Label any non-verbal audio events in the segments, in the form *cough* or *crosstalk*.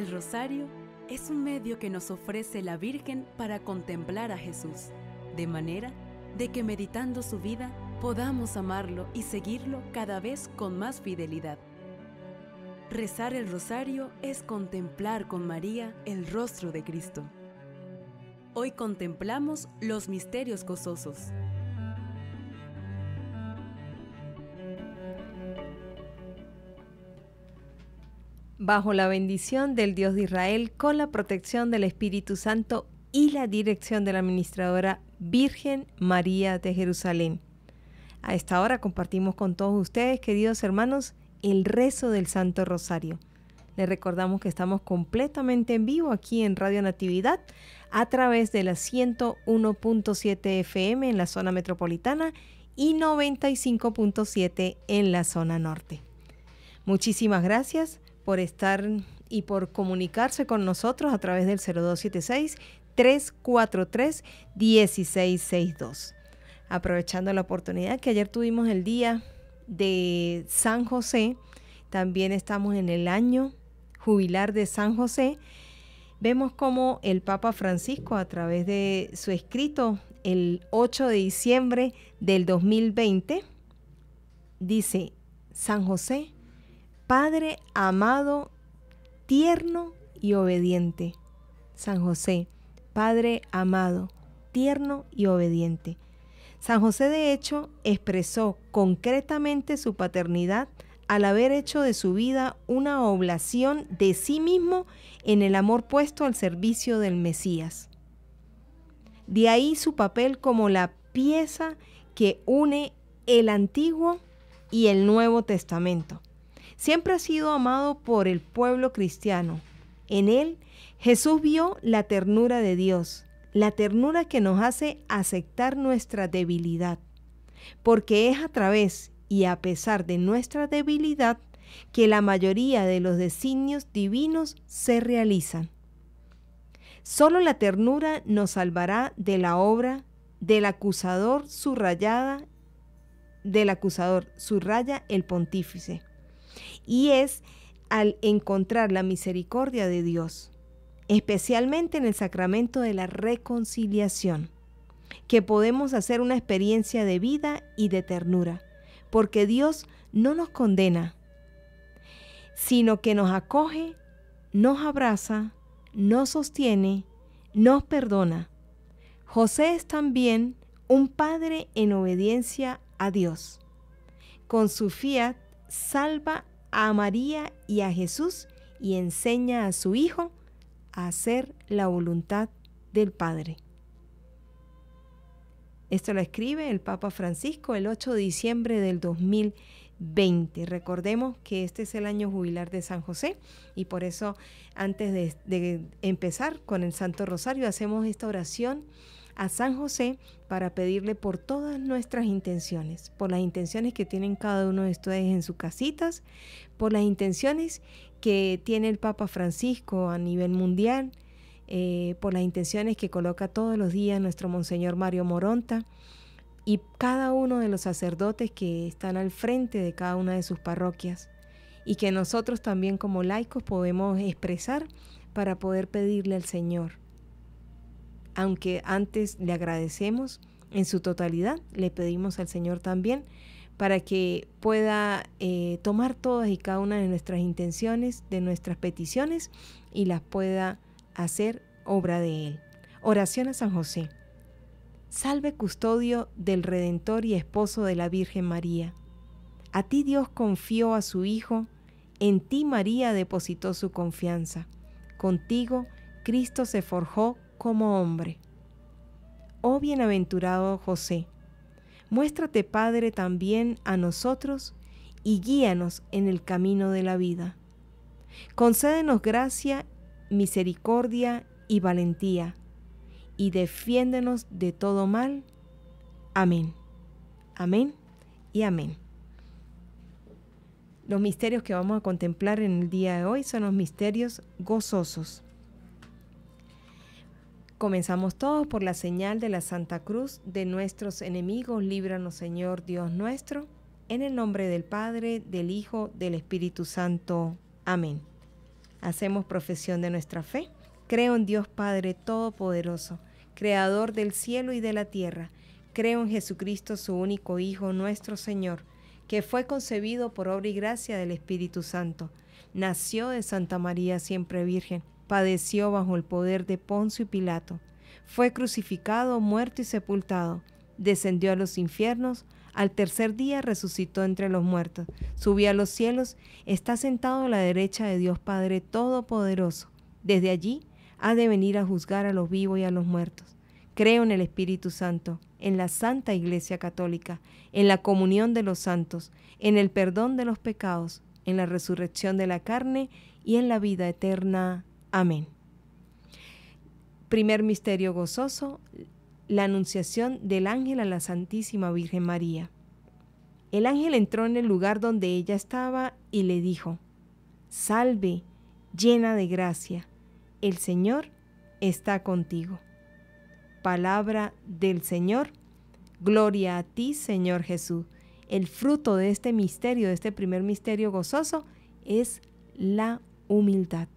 El rosario es un medio que nos ofrece la Virgen para contemplar a Jesús, de manera de que meditando su vida podamos amarlo y seguirlo cada vez con más fidelidad. Rezar el rosario es contemplar con María el rostro de Cristo. Hoy contemplamos los misterios gozosos. Bajo la bendición del Dios de Israel, con la protección del Espíritu Santo y la dirección de la administradora Virgen María de Jerusalén. A esta hora compartimos con todos ustedes, queridos hermanos, el rezo del Santo Rosario. Les recordamos que estamos completamente en vivo aquí en Radio Natividad a través de la 101.7 FM en la zona metropolitana y 95.7 en la zona norte. Muchísimas gracias por estar y por comunicarse con nosotros a través del 0276 343 1662. Aprovechando la oportunidad que ayer tuvimos el día de San José, también estamos en el año jubilar de San José, vemos como el Papa Francisco a través de su escrito el 8 de diciembre del 2020 dice, San José, Padre amado, tierno y obediente. San José, Padre amado, tierno y obediente. San José de hecho expresó concretamente su paternidad al haber hecho de su vida una oblación de sí mismo en el amor puesto al servicio del Mesías. De ahí su papel como la pieza que une el Antiguo y el Nuevo Testamento. Siempre ha sido amado por el pueblo cristiano. En él Jesús vio la ternura de Dios, la ternura que nos hace aceptar nuestra debilidad, porque es a través y a pesar de nuestra debilidad que la mayoría de los designios divinos se realizan. Solo la ternura nos salvará de la obra del acusador del acusador subraya el pontífice, y es al encontrar la misericordia de Dios especialmente en el sacramento de la reconciliación, que podemos hacer una experiencia de vida y de ternura, porque Dios no nos condena, sino que nos acoge, nos abraza, nos sostiene, nos perdona. José es también un padre en obediencia a Dios. Con su fiat salva a María y a Jesús y enseña a su Hijo hacer la voluntad del Padre. Esto lo escribe el Papa Francisco el 8 de diciembre del 2020. Recordemos que este es el año jubilar de San José y por eso antes de, de empezar con el Santo Rosario hacemos esta oración a San José para pedirle por todas nuestras intenciones, por las intenciones que tienen cada uno de ustedes en sus casitas, por las intenciones que tiene el Papa Francisco a nivel mundial, eh, por las intenciones que coloca todos los días nuestro Monseñor Mario Moronta y cada uno de los sacerdotes que están al frente de cada una de sus parroquias y que nosotros también como laicos podemos expresar para poder pedirle al Señor. Aunque antes le agradecemos en su totalidad, le pedimos al Señor también para que pueda eh, tomar todas y cada una de nuestras intenciones, de nuestras peticiones y las pueda hacer obra de Él. Oración a San José. Salve custodio del Redentor y esposo de la Virgen María. A ti Dios confió a su Hijo, en ti María depositó su confianza. Contigo Cristo se forjó como hombre. Oh bienaventurado José, Muéstrate, Padre, también a nosotros y guíanos en el camino de la vida. Concédenos gracia, misericordia y valentía, y defiéndenos de todo mal. Amén. Amén y amén. Los misterios que vamos a contemplar en el día de hoy son los misterios gozosos. Comenzamos todos por la señal de la Santa Cruz de nuestros enemigos. Líbranos, Señor Dios nuestro, en el nombre del Padre, del Hijo, del Espíritu Santo. Amén. Hacemos profesión de nuestra fe. Creo en Dios Padre Todopoderoso, Creador del cielo y de la tierra. Creo en Jesucristo, su único Hijo, nuestro Señor, que fue concebido por obra y gracia del Espíritu Santo. Nació de Santa María siempre Virgen, padeció bajo el poder de Poncio y Pilato, fue crucificado, muerto y sepultado, descendió a los infiernos, al tercer día resucitó entre los muertos, subió a los cielos, está sentado a la derecha de Dios Padre Todopoderoso. Desde allí ha de venir a juzgar a los vivos y a los muertos. Creo en el Espíritu Santo, en la Santa Iglesia Católica, en la comunión de los santos, en el perdón de los pecados, en la resurrección de la carne y en la vida eterna. Amén. Primer misterio gozoso, la anunciación del ángel a la Santísima Virgen María. El ángel entró en el lugar donde ella estaba y le dijo, Salve, llena de gracia, el Señor está contigo. Palabra del Señor, gloria a ti, Señor Jesús. El fruto de este misterio, de este primer misterio gozoso, es la humildad.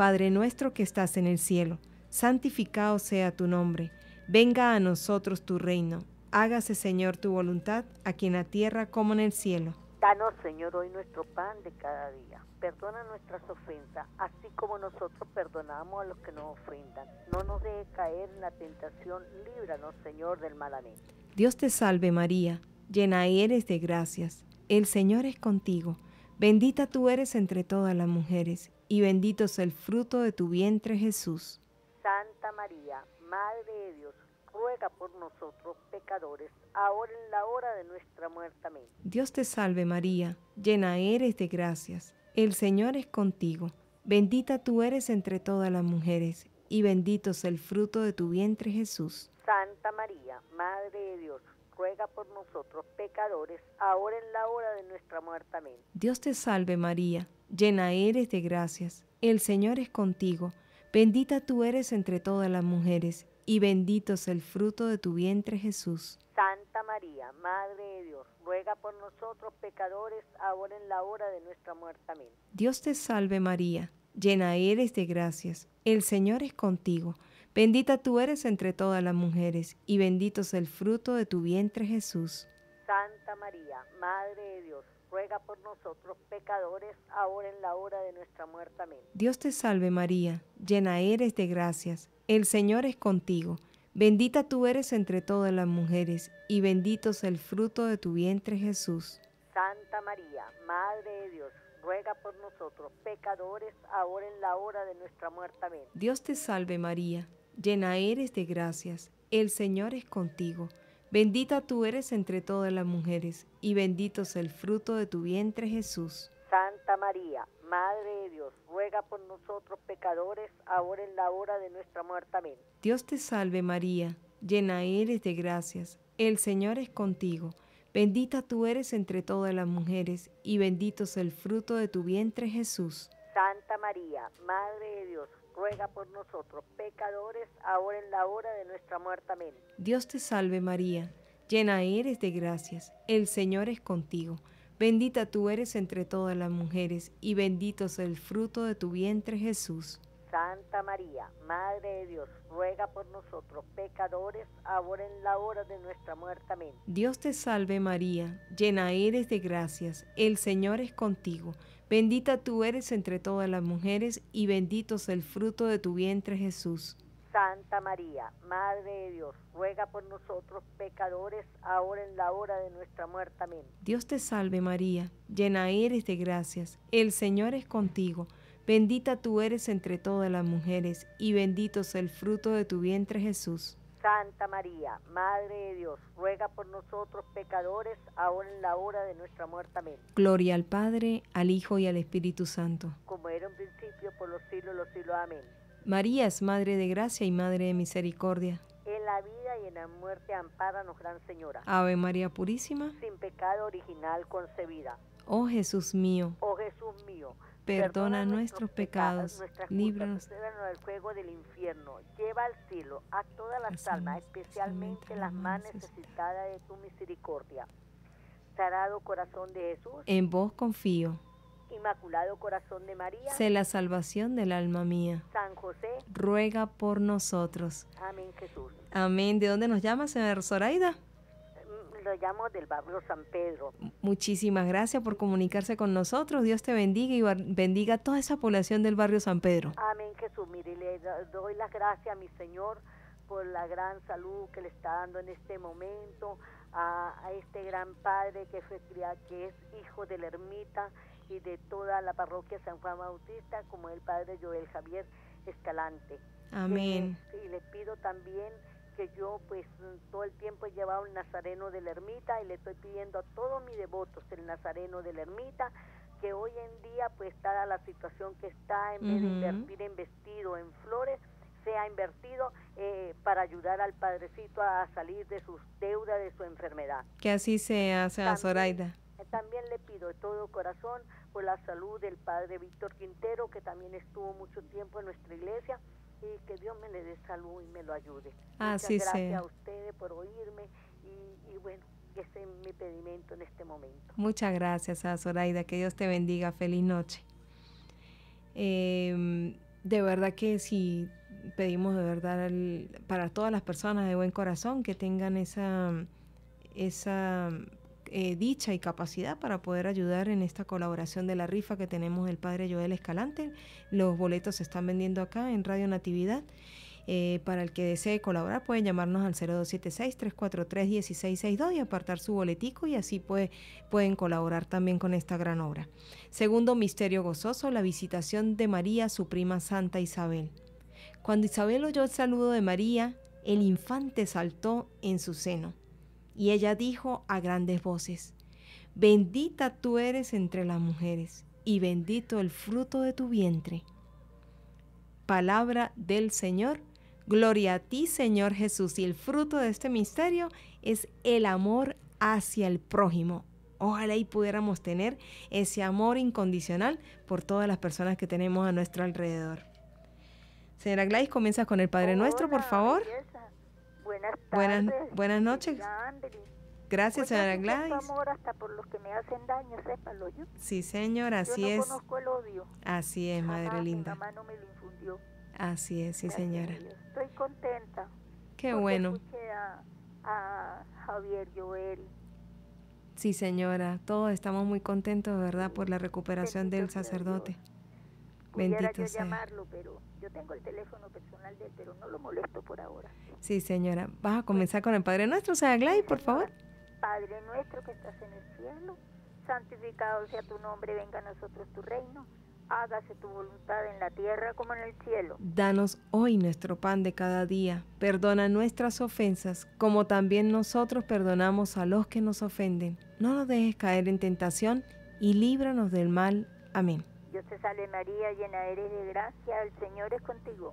Padre nuestro que estás en el cielo, santificado sea tu nombre, venga a nosotros tu reino, hágase Señor tu voluntad, aquí en la tierra como en el cielo. Danos Señor hoy nuestro pan de cada día, perdona nuestras ofensas, así como nosotros perdonamos a los que nos ofendan. No nos deje caer en la tentación, líbranos Señor del mal. Amén. Dios te salve María, llena eres de gracias, el Señor es contigo, bendita tú eres entre todas las mujeres, y bendito es el fruto de tu vientre Jesús. Santa María, Madre de Dios, ruega por nosotros pecadores, ahora en la hora de nuestra muerte. Amén. Dios te salve María, llena eres de gracias, el Señor es contigo, bendita tú eres entre todas las mujeres, y bendito es el fruto de tu vientre Jesús. Santa María, Madre de Dios, ruega por nosotros pecadores, ahora en la hora de nuestra muerte. Amén. Dios te salve María, llena eres de gracias, el Señor es contigo, Bendita tú eres entre todas las mujeres, y bendito es el fruto de tu vientre Jesús. Santa María, Madre de Dios, ruega por nosotros pecadores, ahora en la hora de nuestra muerte. Amén. Dios te salve María, llena eres de gracias, el Señor es contigo. Bendita tú eres entre todas las mujeres, y bendito es el fruto de tu vientre Jesús. Santa María, Madre de Dios, ruega por nosotros pecadores, ahora en la hora de nuestra muerte. Amén. Dios te salve María, llena eres de gracias, el Señor es contigo. Bendita tú eres entre todas las mujeres, y bendito es el fruto de tu vientre Jesús. Santa María, Madre de Dios, ruega por nosotros pecadores, ahora en la hora de nuestra muerte. Amén. Dios te salve María, llena eres de gracias, el Señor es contigo. Bendita tú eres entre todas las mujeres, y bendito es el fruto de tu vientre Jesús. Santa María, Madre de Dios, ruega por nosotros pecadores, ahora en la hora de nuestra muerte. Amén. Dios te salve María, llena eres de gracias, el Señor es contigo. Bendita tú eres entre todas las mujeres, y bendito es el fruto de tu vientre Jesús. Santa María, Madre de Dios, ruega por nosotros pecadores, ahora en la hora de nuestra muerte. Amén. Dios te salve María, llena eres de gracias, el Señor es contigo. Bendita tú eres entre todas las mujeres, y bendito es el fruto de tu vientre Jesús. Santa María, Madre de Dios, ruega por nosotros pecadores, ahora en la hora de nuestra muerte. Amén. Dios te salve María, llena eres de gracias, el Señor es contigo. Bendita tú eres entre todas las mujeres, y bendito es el fruto de tu vientre Jesús. Santa María, Madre de Dios, ruega por nosotros pecadores, ahora en la hora de nuestra muerte. Amén. Dios te salve María, llena eres de gracias, el Señor es contigo. Bendita tú eres entre todas las mujeres, y bendito es el fruto de tu vientre Jesús. Santa María, Madre de Dios, ruega por nosotros pecadores, ahora en la hora de nuestra muerte. Amén. Gloria al Padre, al Hijo y al Espíritu Santo. Como era en principio, por los siglos de los siglos. Amén. María es Madre de Gracia y Madre de Misericordia. En la vida y en la muerte, ampáranos, Gran Señora. Ave María Purísima. Sin pecado original concebida. Oh Jesús mío. Oh Jesús mío Perdona, nuestros pecados, líbranos del fuego del infierno, lleva al cielo a todas las almas, especialmente las más necesitadas de tu misericordia. Sagrado corazón de Jesús, en vos confío. Inmaculado Corazón de María, sé la salvación del alma mía. San José, ruega por nosotros. Amén Jesús. Amén. ¿De dónde nos llama, señora Zoraida? Lo llamo del barrio San Pedro. Muchísimas gracias por comunicarse con nosotros. Dios te bendiga y bendiga a toda esa población del barrio San Pedro. Amén Jesús. Mire, le do- doy las gracias a mi Señor por la gran salud que le está dando en este momento, a, a este gran padre que fue que es hijo de la ermita y de toda la parroquia San Juan Bautista, como el padre Joel Javier Escalante. Amén. Y le pido también que yo pues todo el tiempo he llevado el nazareno de la ermita y le estoy pidiendo a todos mis devotos el nazareno de la ermita que hoy en día pues dada la situación que está en vez de invertir en vestido en flores sea invertido eh, para ayudar al padrecito a salir de sus deudas de su enfermedad Que así sea, También- Zoraida. eh, También le pido de todo corazón por la salud del padre Víctor Quintero, que también estuvo mucho tiempo en nuestra iglesia, y que Dios me le dé salud y me lo ayude. Así Muchas gracias sea. a ustedes por oírme y, y bueno, ese es mi pedimento en este momento. Muchas gracias a Zoraida. Que Dios te bendiga. Feliz noche. Eh, de verdad que si pedimos de verdad al- para todas las personas de buen corazón que tengan esa, esa eh, dicha y capacidad para poder ayudar en esta colaboración de la rifa que tenemos del Padre Joel Escalante. Los boletos se están vendiendo acá en Radio Natividad. Eh, para el que desee colaborar pueden llamarnos al 0276-343-1662 y apartar su boletico y así puede, pueden colaborar también con esta gran obra. Segundo misterio gozoso, la visitación de María, su prima Santa Isabel. Cuando Isabel oyó el saludo de María, el infante saltó en su seno y ella dijo a grandes voces, bendita tú eres entre las mujeres y bendito el fruto de tu vientre. Palabra del Señor. Gloria a ti, Señor Jesús. Y el fruto de este misterio es el amor hacia el prójimo. Ojalá y pudiéramos tener ese amor incondicional por todas las personas que tenemos a nuestro alrededor. Señora Gladys, comienza con el Padre Nuestro, por favor. Buenas Buenas- noches. Gracias, señora Gladys. amor hasta por los que me hacen daño, sépalo yo. Sí, señor, así yo no es. conozco el odio. Así es, Jamás, Madre Mi linda. mamá no me lo infundió. Así es, sí, gracias señora. Estoy contenta. Qué bueno. Escuché a, a Javier Joel. Sí, señora. Todos estamos muy contentos, ¿verdad?, por la recuperación del Bendito sea sacerdote. Bendito yo sea. llamarlo, pero yo tengo el teléfono personal de él, pero no lo molesto por ahora. Sí, señora. ¿Vas a comenzar con el Padre Nuestro, señora Gladys, por favor? Padre nuestro que estás en el cielo, santificado sea tu nombre, venga a nosotros tu reino. Hágase tu voluntad en la tierra como en el cielo. Danos hoy nuestro pan de cada día. Perdona nuestras ofensas, como también nosotros perdonamos a los que nos ofenden. No nos dejes caer en tentación y líbranos del mal. Amén. Dios te salve María, llena eres de gracia, el Señor es contigo.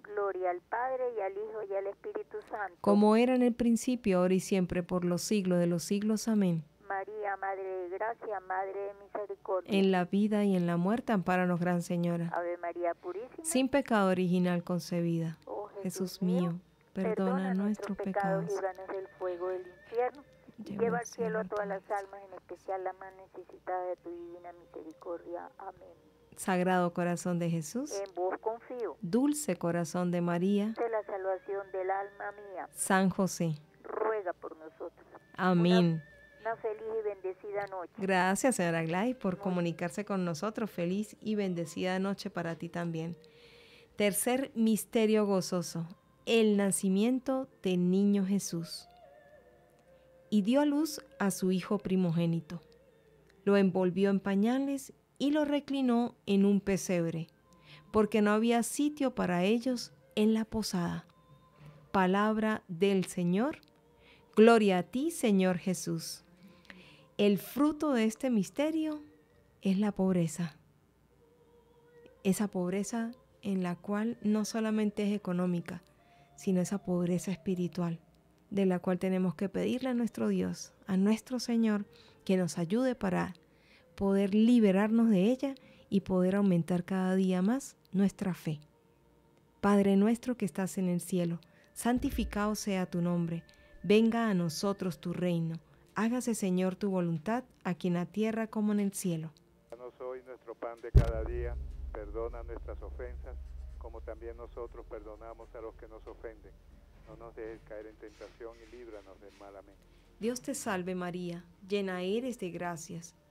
Gloria al Padre y al Hijo y al Espíritu Santo. Como era en el principio, ahora y siempre, por los siglos de los siglos. Amén. María, Madre de Gracia, Madre de Misericordia. En la vida y en la muerte, ampáranos, Gran Señora. Ave María Purísima. Sin pecado original concebida. Oh Jesús mío, perdona nuestros pecados. líbranos del fuego del infierno. y Lleva al cielo a todas las almas, en especial las más necesitadas de tu divina misericordia. Amén. Sagrado corazón de Jesús. En vos confío. Dulce corazón de María. De la salvación del alma mía. San José. Ruega por nosotros. Amén. Una, feliz y bendecida noche. Gracias, señora Gladys, por comunicarse con nosotros. Feliz y bendecida noche para ti también. Tercer misterio gozoso. El nacimiento del niño Jesús. Y dio a luz a su hijo primogénito. Lo envolvió en pañales y lo reclinó en un pesebre, porque no había sitio para ellos en la posada. Palabra del Señor. Gloria a ti, Señor Jesús. El fruto de este misterio es la pobreza. Esa pobreza en la cual no solamente es económica, sino esa pobreza espiritual, de la cual tenemos que pedirle a nuestro Dios, a nuestro Señor, que nos ayude para poder liberarnos de ella y poder aumentar cada día más nuestra fe. Padre nuestro que estás en el cielo, santificado sea tu nombre, venga a nosotros tu reino, hágase Señor tu voluntad, aquí en la tierra como en el cielo. Danos hoy nuestro pan de cada día, perdona nuestras ofensas, como también nosotros perdonamos a los que nos ofenden. No nos dejes caer en tentación y líbranos del mal. Amén. Dios te salve María, llena eres de gracias,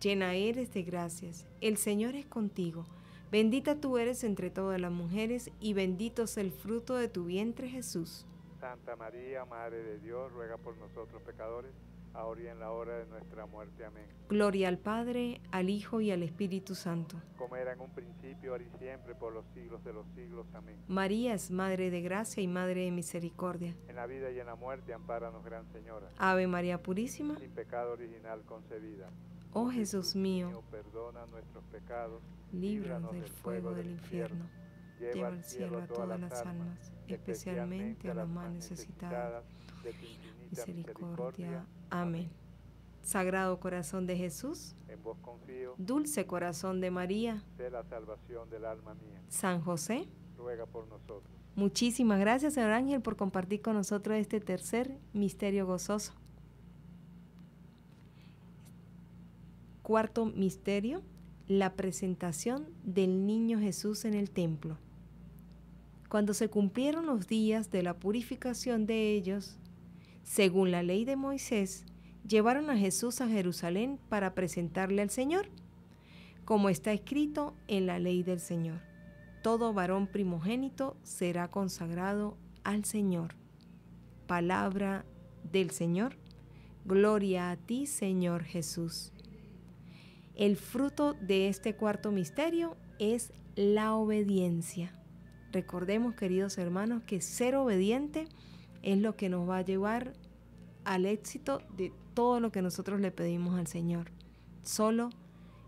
llena eres de gracias, el Señor es contigo. Bendita tú eres entre todas las mujeres, y bendito es el fruto de tu vientre Jesús. Santa María, Madre de Dios, ruega por nosotros pecadores, ahora y en la hora de nuestra muerte. Amén. Gloria al Padre, al Hijo y al Espíritu Santo. Como era en un principio, ahora y siempre, por los siglos de los siglos. Amén. María es Madre de Gracia y Madre de Misericordia. En la vida y en la muerte, ampáranos, Gran Señora. Ave María Purísima. Sin pecado original concebida. Oh Jesús mío, perdona nuestros pecados, líbranos del fuego del infierno. Lleva al cielo a todas las almas, especialmente a las más necesitadas de tu misericordia. Amén. Sagrado corazón de Jesús, en vos confío. Dulce corazón de María, la salvación del alma mía. San José, ruega por nosotros. Muchísimas gracias, Señor Ángel, por compartir con nosotros este tercer misterio gozoso. Cuarto misterio, la presentación del niño Jesús en el templo. Cuando se cumplieron los días de la purificación de ellos, según la ley de Moisés, llevaron a Jesús a Jerusalén para presentarle al Señor, como está escrito en la ley del Señor. Todo varón primogénito será consagrado al Señor. Palabra del Señor. Gloria a ti, Señor Jesús. El fruto de este cuarto misterio es la obediencia. Recordemos, queridos hermanos, que ser obediente es lo que nos va a llevar al éxito de todo lo que nosotros le pedimos al Señor. Solo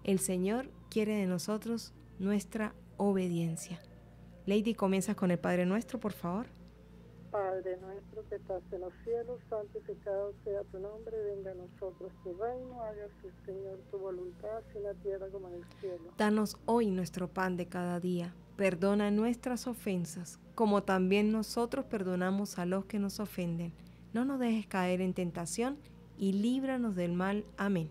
el Señor quiere de nosotros nuestra obediencia. Lady, comienzas con el Padre Nuestro, por favor. Padre nuestro que estás en los cielos, santificado sea tu nombre, venga a nosotros tu reino, hágase Señor tu voluntad, en la tierra como en el cielo. Danos hoy nuestro pan de cada día, perdona nuestras ofensas, como también nosotros perdonamos a los que nos ofenden. No nos dejes caer en tentación y líbranos del mal. Amén.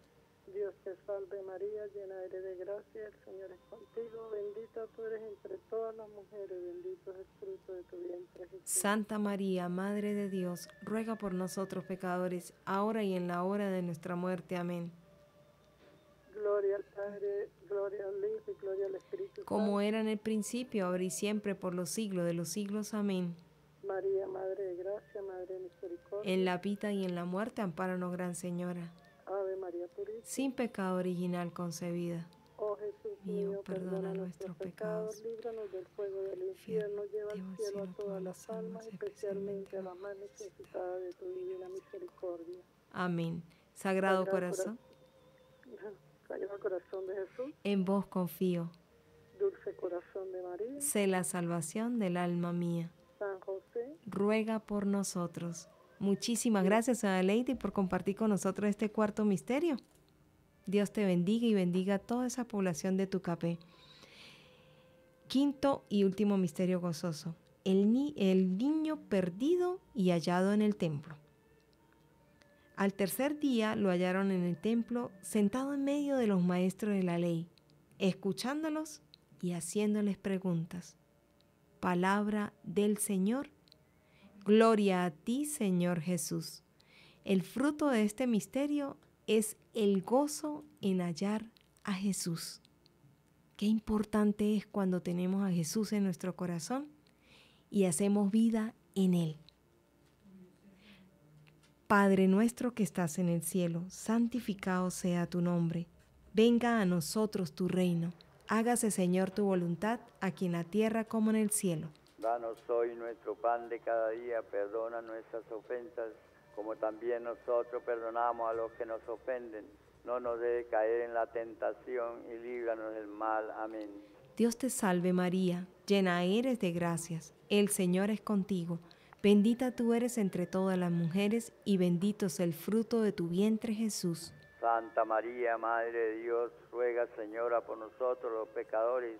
María, llena eres de gracia, el Señor es contigo, bendita tú eres entre todas las mujeres, bendito es el fruto de tu vientre Jesús. Santa María, Madre de Dios, ruega por nosotros pecadores, ahora y en la hora de nuestra muerte. Amén. Gloria al Padre, gloria al Hijo y gloria al Espíritu Como era en el principio, ahora y siempre, por los siglos de los siglos. Amén. María, Madre de Gracia, Madre de Misericordia. En la vida y en la muerte, ampáranos, Gran Señora. Ave María Purísima. Sin pecado original concebida. Oh Jesús mío, perdona nuestros pecados, líbranos del fuego del infierno, lleva al cielo a todas las almas, especialmente a las más necesitadas de tu divina misericordia. Amén. Sagrado, corazón. *laughs* Sagrado corazón de Jesús. En vos confío. Dulce corazón de María. Sé la salvación del alma mía. San José. Ruega por nosotros. Muchísimas gracias a Lady por compartir con nosotros este cuarto misterio. Dios te bendiga y bendiga a toda esa población de tu capé. Quinto y último misterio gozoso. El, ni el niño perdido y hallado en el templo. Al tercer día lo hallaron en el templo sentado en medio de los maestros de la ley, escuchándolos y haciéndoles preguntas. Palabra del Señor. Gloria a ti, Señor Jesús. El fruto de este misterio es el gozo en hallar a Jesús. Qué importante es cuando tenemos a Jesús en nuestro corazón y hacemos vida en Él. Padre nuestro que estás en el cielo, santificado sea tu nombre. Venga a nosotros tu reino. Hágase, Señor, tu voluntad, aquí en la tierra como en el cielo. Danos hoy nuestro pan de cada día, perdona nuestras ofensas, como también nosotros perdonamos a los que nos ofenden. No nos dejes caer en la tentación y líbranos del mal. Amén. Dios te salve María, llena eres de gracias. El Señor es contigo. Bendita tú eres entre todas las mujeres y bendito es el fruto de tu vientre Jesús. Santa María, Madre de Dios, ruega Señora por nosotros los pecadores,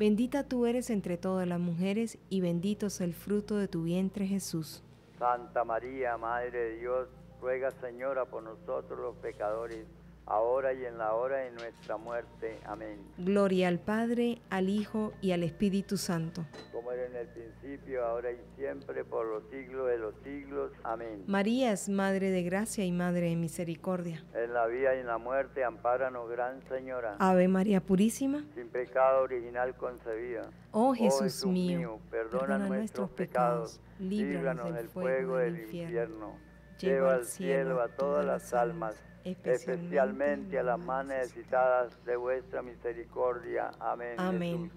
Bendita tú eres entre todas las mujeres y bendito es el fruto de tu vientre Jesús. Santa María, Madre de Dios, ruega Señora por nosotros los pecadores, ahora y en la hora de nuestra muerte. Amén. Gloria al Padre, al Hijo y al Espíritu Santo. Como era en el principio, ahora y siempre, por los siglos de los siglos. Amén. María es Madre de Gracia y Madre de Misericordia. En la vida y en la muerte, ampáranos, Gran Señora. Ave María Purísima. Sin pecado original concebida. Oh Jesús, mío, perdona, nuestros pecados, líbranos del fuego del infierno. Lleva al cielo a todas las almas especialmente a las más necesitadas de vuestra misericordia. Amén. Amén.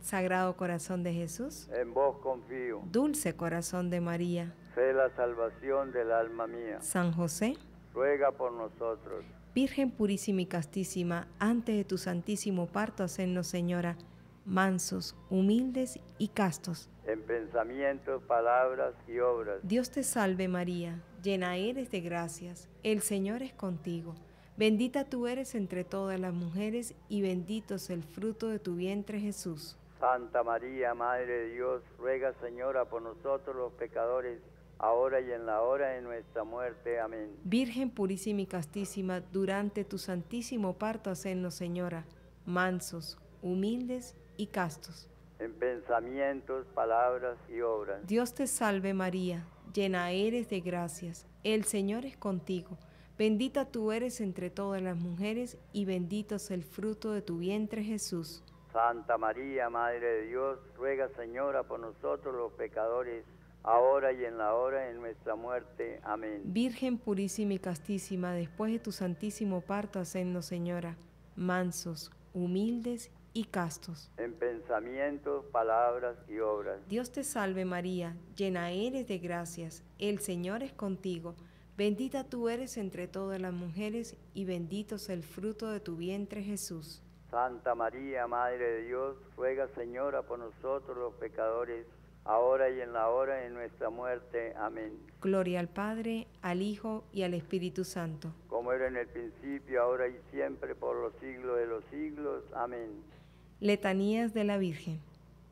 Sagrado corazón de Jesús. En vos confío. Dulce corazón de María. Sé la salvación del alma mía. San José. Ruega por nosotros. Virgen purísima y castísima, antes de tu santísimo parto, hacennos, Señora, mansos, humildes y castos. En pensamientos, palabras y obras. Dios te salve María llena eres de gracias, el Señor es contigo. Bendita tú eres entre todas las mujeres y bendito es el fruto de tu vientre Jesús. Santa María, Madre de Dios, ruega Señora por nosotros los pecadores, ahora y en la hora de nuestra muerte. Amén. Virgen purísima y castísima, durante tu santísimo parto, hacennos Señora, mansos, humildes y castos. En pensamientos, palabras y obras. Dios te salve María llena eres de gracias, el Señor es contigo. Bendita tú eres entre todas las mujeres y bendito es el fruto de tu vientre Jesús. Santa María, Madre de Dios, ruega Señora por nosotros los pecadores, ahora y en la hora de nuestra muerte. Amén. Virgen purísima y castísima, después de tu santísimo parto, hacennos Señora, mansos, humildes y castos. En pensamientos, palabras y obras. Dios te salve María, llena eres de gracias, el Señor es contigo. Bendita tú eres entre todas las mujeres y bendito es el fruto de tu vientre Jesús. Santa María, Madre de Dios, ruega Señora por nosotros los pecadores, ahora y en la hora de nuestra muerte. Amén. Gloria al Padre, al Hijo y al Espíritu Santo. Como era en el principio, ahora y siempre, por los siglos de los siglos. Amén. Letanías de la Virgen.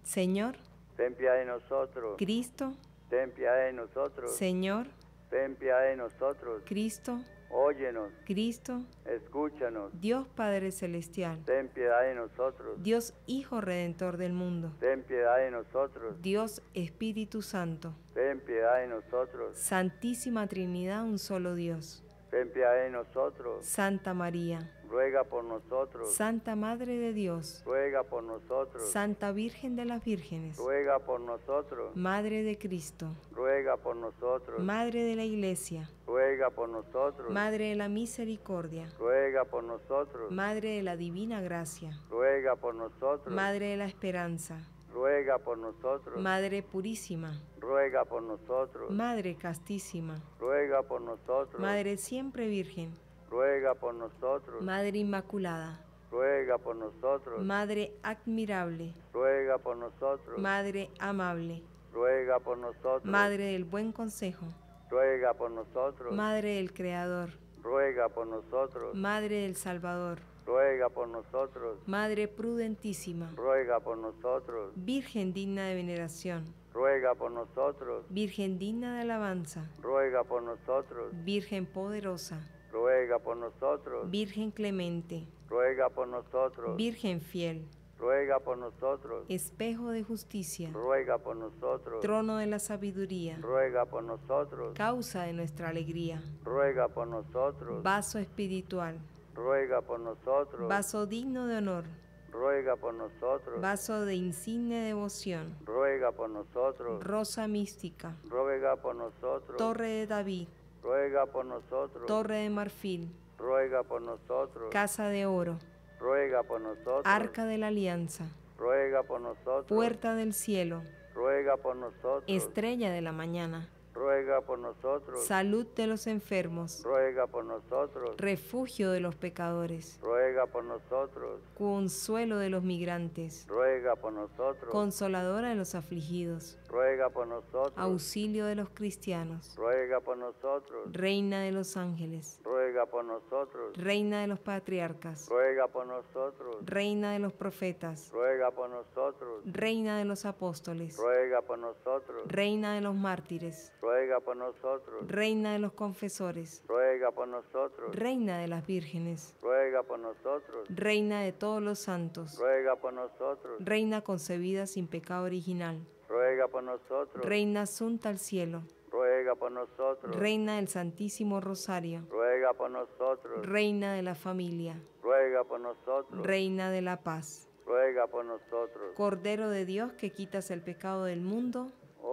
Señor, ten piedad de nosotros. Cristo, ten piedad de nosotros. Señor, ten piedad de nosotros. Cristo, óyenos. Cristo, escúchanos. Dios Padre Celestial, ten piedad de nosotros. Dios Hijo Redentor del mundo, ten piedad de nosotros. Dios Espíritu Santo, ten piedad de nosotros. Santísima Trinidad, un solo Dios. Ten piedad de nosotros. Santa María, ruega por nosotros. Santa Madre de Dios, ruega por nosotros. Santa Virgen de las Vírgenes, ruega por nosotros. Madre de Cristo, ruega por nosotros. Madre de la Iglesia, ruega por nosotros. Madre de la Misericordia, ruega por nosotros. Madre de la Divina Gracia, ruega por nosotros. Madre de la Esperanza, ruega por nosotros. Madre Purísima, ruega por nosotros. Madre Castísima, ruega por nosotros. Madre Siempre Virgen, ruega por nosotros. Madre Inmaculada, ruega por nosotros. Madre admirable, ruega por nosotros. Madre amable, ruega por nosotros. Madre del buen consejo, ruega por nosotros. Madre del Creador, ruega por nosotros. Madre del Salvador, ruega por nosotros. Madre prudentísima, ruega por nosotros. Virgen digna de veneración, ruega por nosotros. Virgen digna de alabanza, ruega por nosotros. Virgen poderosa, ruega por nosotros. Virgen clemente, ruega por nosotros. Virgen fiel, ruega por nosotros. Espejo de justicia, ruega por nosotros. Trono de la sabiduría, ruega por nosotros. Causa de nuestra alegría, ruega por nosotros. Vaso espiritual, ruega por nosotros. Vaso digno de honor, ruega por nosotros. Vaso de insigne devoción, ruega por nosotros. Rosa mística, ruega por nosotros. Torre de David, ruega por nosotros. Torre de marfil, ruega por nosotros. Casa de oro, ruega por nosotros. Arca de la alianza, ruega por nosotros. Puerta del cielo, ruega por nosotros. Estrella de la mañana, ruega por nosotros. Salud de los enfermos, ruega por nosotros. Refugio de los pecadores, ruega por nosotros. Consuelo de los migrantes, ruega por nosotros. Consoladora de los afligidos, ruega por nosotros. Auxilio de los cristianos, ruega por nosotros. Reina de los ángeles, ruega por nosotros. Reina de los patriarcas, ruega por nosotros. Reina de los profetas, ruega por nosotros. Reina de los apóstoles, ruega por nosotros. Reina de los mártires, ruega por nosotros. Reina de los confesores, ruega por nosotros. Reina de las vírgenes, ruega por nosotros. Reina de todos los santos, ruega por nosotros. Reina concebida sin pecado original, ruega por nosotros. Reina asunta al cielo, ruega por nosotros. Reina del Santísimo Rosario, ruega por nosotros. Reina de la familia, ruega por nosotros. Reina de la paz, ruega por nosotros. Cordero de Dios que quitas el pecado del mundo,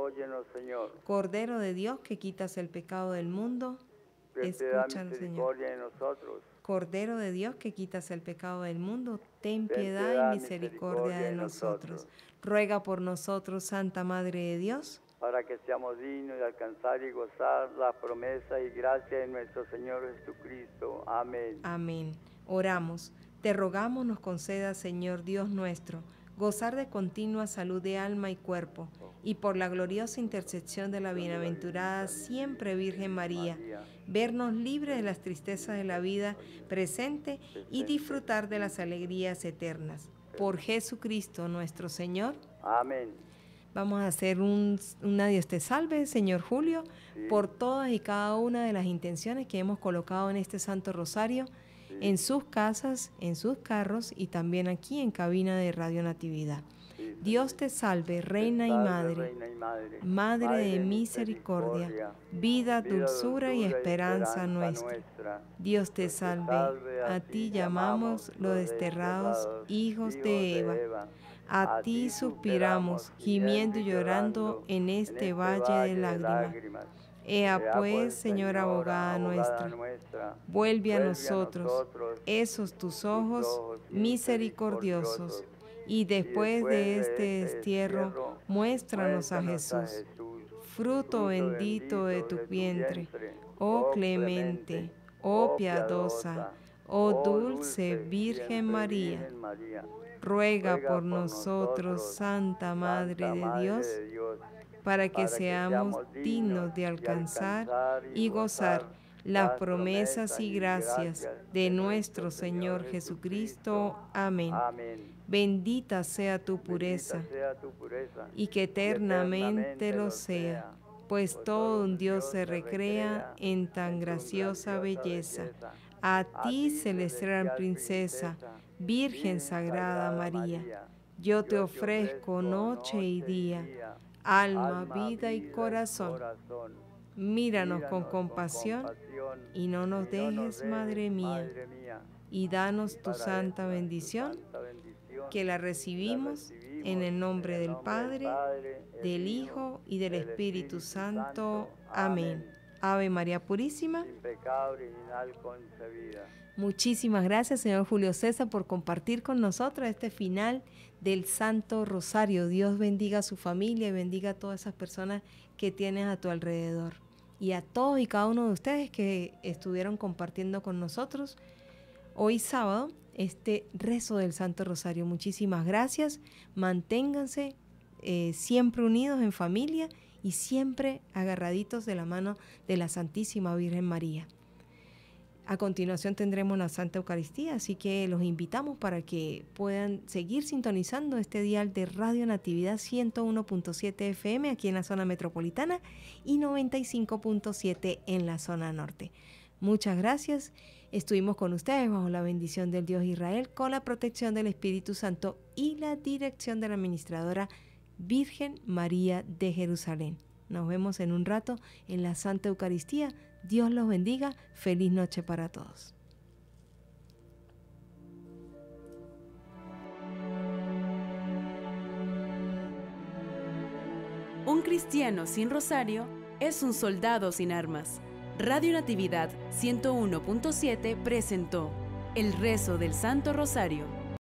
Óyenos, Señor. Cordero de Dios que quitas el pecado del mundo, escúchanos, Señor. Nosotros. Cordero de Dios que quitas el pecado del mundo, ten piedad, y misericordia, de nosotros. Ruega por nosotros, Santa Madre de Dios, para que seamos dignos de alcanzar y gozar la promesa y gracia de nuestro Señor Jesucristo. Amén. Amén. Oramos. Te rogamos nos conceda, Señor Dios nuestro, gozar de continua salud de alma y cuerpo, y por la gloriosa intercesión de la bienaventurada siempre Virgen María, vernos libres de las tristezas de la vida presente y disfrutar de las alegrías eternas. Por Jesucristo nuestro Señor. Amén. Vamos a hacer un, una Dios te salve, Señor Julio, por todas y cada una de las intenciones que hemos colocado en este Santo Rosario en sus casas, en sus carros y también aquí en cabina de Radio Natividad. Dios te salve, Reina y Madre, Madre de misericordia, vida, dulzura y esperanza nuestra. Dios te salve, a ti llamamos los desterrados hijos de Eva. A ti suspiramos, gimiendo y llorando en este valle de lágrimas. Ea pues, pues Señora abogada nuestra, vuelve a nosotros esos tus ojos misericordiosos, y después de este, este destierro, muéstranos a Jesús, fruto bendito de tu vientre, oh, oh clemente, oh, oh piadosa, oh dulce Virgen María. Ruega por nosotros, Santa Madre de Dios, para que seamos dignos de alcanzar y gozar las promesas y gracias de nuestro Señor Jesucristo. Amén. Bendita sea tu pureza y que eternamente lo sea, pues, pues todo un Dios se recrea en tan graciosa belleza. A ti, celestial princesa, Virgen Sagrada María, yo te ofrezco noche y día alma, vida y corazón. Míranos con compasión y no nos dejes, Madre mía, y danos tu santa bendición, que la recibimos en el nombre del Padre, del Hijo y del Espíritu Santo. Amén. Ave María Purísima. Muchísimas gracias, señor Julio César, por compartir con nosotros este final del Santo Rosario. Dios bendiga a su familia y bendiga a todas esas personas que tienes a tu alrededor. Y a todos y cada uno de ustedes que estuvieron compartiendo con nosotros hoy sábado este rezo del Santo Rosario. Muchísimas gracias. Manténganse eh, siempre unidos en familia y siempre agarraditos de la mano de la Santísima Virgen María. A continuación tendremos la Santa Eucaristía, así que los invitamos para que puedan seguir sintonizando este dial de Radio Natividad 101.7 FM aquí en la zona metropolitana y 95.7 en la zona norte. Muchas gracias. Estuvimos con ustedes bajo la bendición del Dios Israel, con la protección del Espíritu Santo y la dirección de la administradora Virgen María de Jerusalén. Nos vemos en un rato en la Santa Eucaristía Dios los bendiga. Feliz noche para todos. Un cristiano sin rosario es un soldado sin armas. Radio Natividad 101.7 presentó El rezo del Santo Rosario.